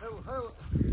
Ho, ho.